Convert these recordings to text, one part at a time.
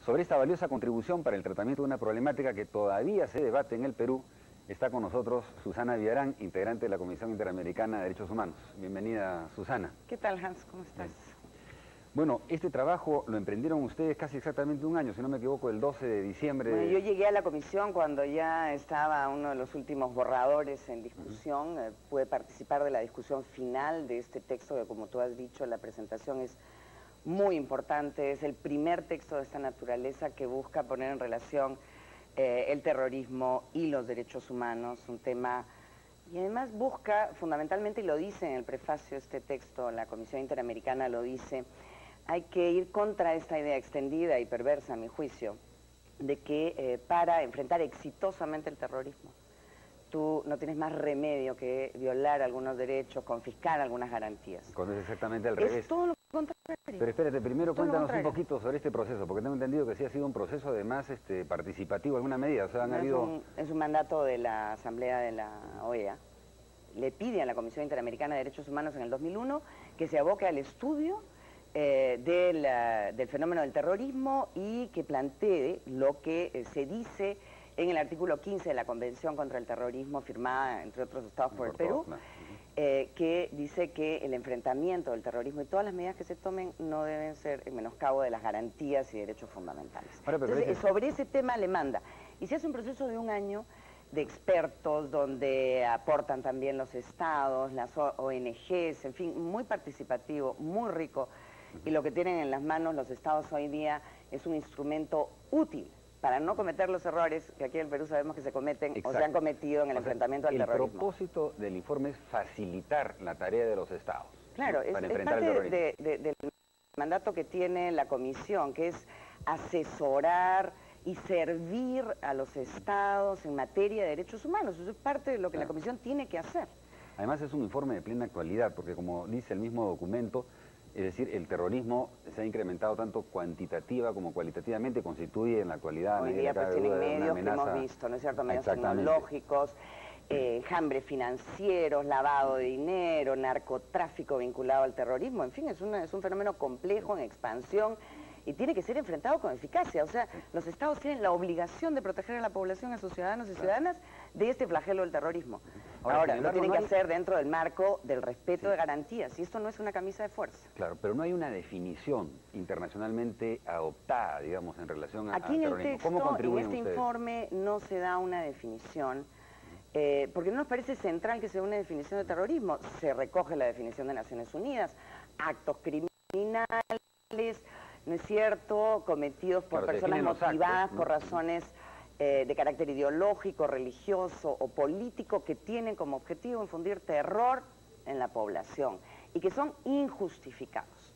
Sobre esta valiosa contribución para el tratamiento de una problemática que todavía se debate en el Perú, está con nosotros Susana Villarán, integrante de la Comisión Interamericana de Derechos Humanos. Bienvenida, Susana. ¿Qué tal, Hans? ¿Cómo estás? Bueno, este trabajo lo emprendieron ustedes casi exactamente un año, si no me equivoco, el 12 de diciembre. yo llegué a la comisión cuando ya estaba uno de los últimos borradores en discusión. Eh, pude participar de la discusión final de este texto que, como tú has dicho, la presentación es muy importante. Es el primer texto de esta naturaleza que busca poner en relación eh, el terrorismo y los derechos humanos, un tema... Y además busca, fundamentalmente, y lo dice en el prefacio este texto, la Comisión Interamericana lo dice, hay que ir contra esta idea extendida y perversa, a mi juicio, de que eh, para enfrentar exitosamente el terrorismo, tú no tienes más remedio que violar algunos derechos, confiscar algunas garantías. Cuando es exactamente al revés. Todo lo. Pero espérate, primero cuéntanos un poquito sobre este proceso, porque tengo entendido que sí ha sido un proceso además este, participativo, alguna medida, o sea, han habido... Es un, es un mandato de la Asamblea de la OEA. Le pide a la Comisión Interamericana de Derechos Humanos en el 2001 que se aboque al estudio eh, del, fenómeno del terrorismo y que plantee lo que eh, se dice en el artículo 15 de la Convención contra el Terrorismo firmada, entre otros estados, por, el Perú, eh, que dice que el enfrentamiento del terrorismo y todas las medidas que se tomen no deben ser en menoscabo de las garantías y derechos fundamentales. Entonces, sobre ese tema le manda. Y se hace un proceso de un año de expertos donde aportan también los estados, las ONGs, en fin, muy participativo, muy rico. Y lo que tienen en las manos los estados hoy día es un instrumento útil para no cometer los errores que aquí en el Perú sabemos que se cometen o se han cometido en el enfrentamiento al terrorismo. El propósito del informe es facilitar la tarea de los estados. Claro, es, parte del mandato que tiene la comisión, que es asesorar y servir a los estados en materia de derechos humanos. Eso es parte de lo que la comisión tiene que hacer. Además es un informe de plena actualidad, porque como dice el mismo documento, es decir, el terrorismo se ha incrementado tanto cuantitativa como cualitativamente, constituye en la actualidad... Hoy día pues tienen medios que hemos visto, ¿no es cierto? Medios tecnológicos, eh, enjambres financieros, lavado de dinero, narcotráfico vinculado al terrorismo, en fin, es, es un fenómeno complejo, en expansión, y tiene que ser enfrentado con eficacia. O sea, los estados tienen la obligación de proteger a la población, a sus ciudadanos y ciudadanas, de este flagelo del terrorismo. Ahora, lo tienen que hacer dentro del marco del respeto de garantías, y esto no es una camisa de fuerza. Claro, pero no hay una definición internacionalmente adoptada, digamos, en relación a Aquí en el texto, en este informe, no se da una definición, eh, porque no nos parece central que sea una definición de terrorismo. Se recoge la definición de Naciones Unidas, actos criminales, ¿no es cierto?, cometidos por personas motivadas por razones eh, de carácter ideológico, religioso o político que tienen como objetivo infundir terror en la población y que son injustificados.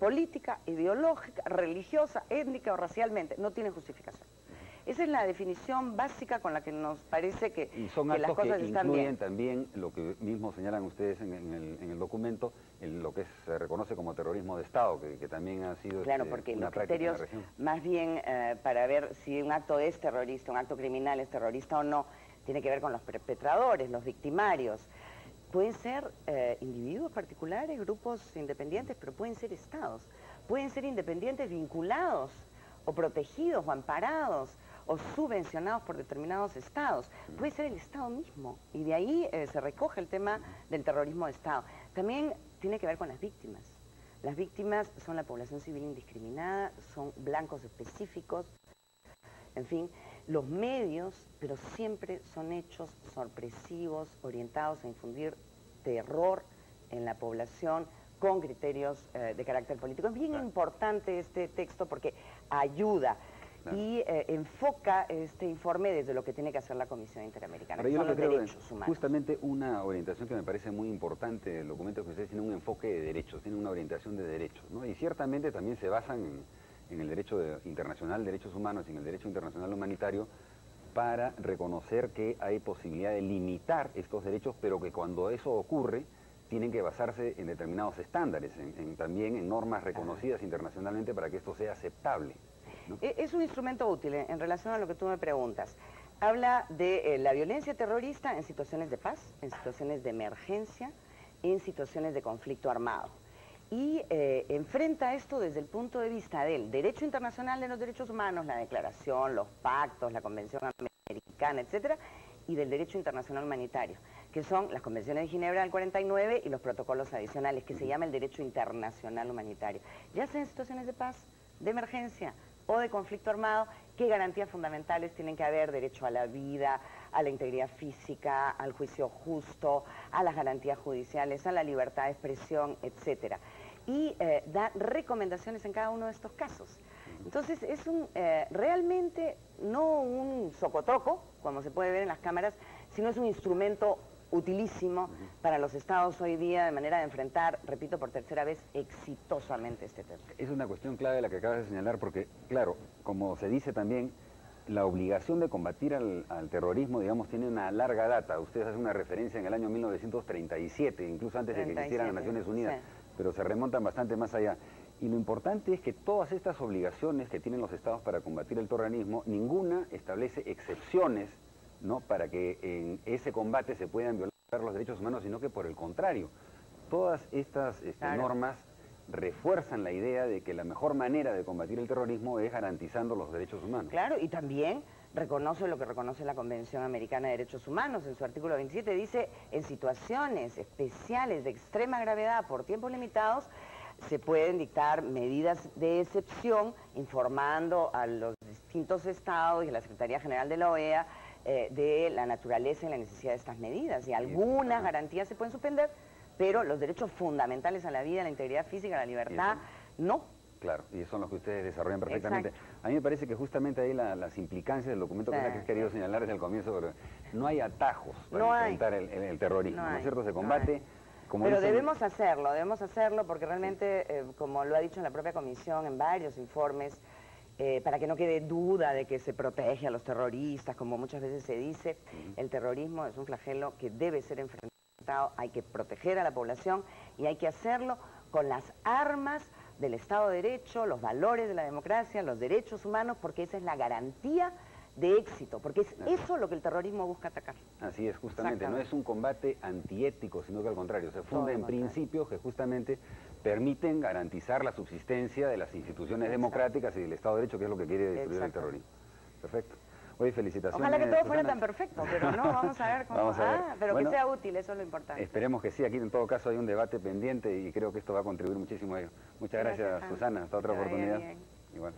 Política, ideológica, religiosa, étnica o racialmente, no tienen justificación. Esa es la definición básica con la que nos parece que, y son las cosas que están incluyen también lo que mismo señalan ustedes en, el, documento, lo que se reconoce como terrorismo de Estado, que, también ha sido Claro, este, porque los criterios, más bien eh, para ver si un acto es terrorista, un acto criminal es terrorista o no, tiene que ver con los perpetradores, los victimarios. Pueden ser eh, individuos particulares, grupos independientes, pero pueden ser estados. Pueden ser independientes vinculados o protegidos o amparados o subvencionados por determinados estados. Puede ser el Estado mismo y de ahí eh, se recoge el tema del terrorismo de Estado. También tiene que ver con las víctimas. Las víctimas son la población civil indiscriminada, son blancos específicos, en fin, los medios, pero siempre son hechos sorpresivos, orientados a infundir terror en la población con criterios eh, de carácter político. Es bien importante este texto porque ayuda y eh, enfoca este informe desde lo que tiene que hacer la Comisión Interamericana, Pero yo los derechos humanos. Justamente una orientación que me parece muy importante, el documento que ustedes tienen un enfoque de derechos, tienen una orientación de derechos, ¿no? Y ciertamente también se basan en, el derecho internacional de derechos humanos y en el derecho internacional humanitario para reconocer que hay posibilidad de limitar estos derechos, pero que cuando eso ocurre, tienen que basarse en determinados estándares, también en normas reconocidas internacionalmente para que esto sea aceptable. E, es un instrumento útil en relación a lo que tú me preguntas. Habla de eh, la violencia terrorista en situaciones de paz, en situaciones de emergencia, en situaciones de conflicto armado. y eh, enfrenta esto desde el punto de vista del derecho internacional de los derechos humanos, la declaración, los pactos, la Convención Americana, etcétera, y del derecho internacional humanitario, que son las convenciones de Ginebra del 49 y los protocolos adicionales, que se llama el derecho internacional humanitario. Ya sea en situaciones de paz, de emergencia o de conflicto armado, qué garantías fundamentales tienen que haber, derecho a la vida, a la integridad física, al juicio justo, a las garantías judiciales, a la libertad de expresión, etcétera. Y eh, da recomendaciones en cada uno de estos casos. Entonces es un, eh, realmente no un socotroco, como se puede ver en las cámaras, sino es un instrumento utilísimo para los estados hoy día de manera de enfrentar, repito por tercera vez, exitosamente este tema. Es una cuestión clave la que acabas de señalar porque, claro, como se dice también, la obligación de combatir al, terrorismo, digamos, tiene una larga data. Ustedes hacen una referencia en el año 1937, incluso antes de que existieran las Naciones Unidas, pero se remontan bastante más allá. Y lo importante es que todas estas obligaciones que tienen los estados para combatir el terrorismo, ninguna establece excepciones ¿no? para que en ese combate se puedan violar los derechos humanos, sino que por el contrario, todas estas este, normas refuerzan la idea de que la mejor manera de combatir el terrorismo es garantizando los derechos humanos. Claro, y también reconoce lo que reconoce la Convención Americana de Derechos Humanos. En su artículo 27 dice, en situaciones especiales de extrema gravedad por tiempos limitados, se pueden dictar medidas de excepción informando a los distintos estados y a la Secretaría General de la OEA eh, de la naturaleza y la necesidad de estas medidas. Y algunas garantías se pueden suspender, pero los derechos fundamentales a la vida, a la integridad física, a la libertad, no. Claro, y son los que ustedes desarrollan perfectamente. A mí me parece que justamente ahí las implicancias del documento que has querido señalar desde el comienzo, pero no hay atajos para enfrentar el, terrorismo, no, es cierto? Se combate... Pero debemos hacerlo, debemos hacerlo porque realmente, eh, como lo ha dicho en la propia comisión, en varios informes, eh, para que no quede duda de que se protege a los terroristas, como muchas veces se dice, el terrorismo es un flagelo que debe ser enfrentado, hay que proteger a la población y hay que hacerlo con las armas del Estado de Derecho, los valores de la democracia, los derechos humanos, porque esa es la garantía de éxito, porque es eso lo que el terrorismo busca atacar. Así es, justamente, no es un combate antiético, sino que al contrario, se funda en principios que justamente permiten garantizar la subsistencia de las instituciones democráticas y del Estado de Derecho, que es lo que quiere destruir el terrorismo. Perfecto. Oye, felicitaciones. Ojalá que todo fuera tan perfecto, pero no, vamos a ver cómo... vamos Ah, pero que sea útil, eso es lo importante. Esperemos que sí, aquí en todo caso hay un debate pendiente y creo que esto va a contribuir muchísimo a ello. Muchas gracias, Susana, hasta otra oportunidad. Igual.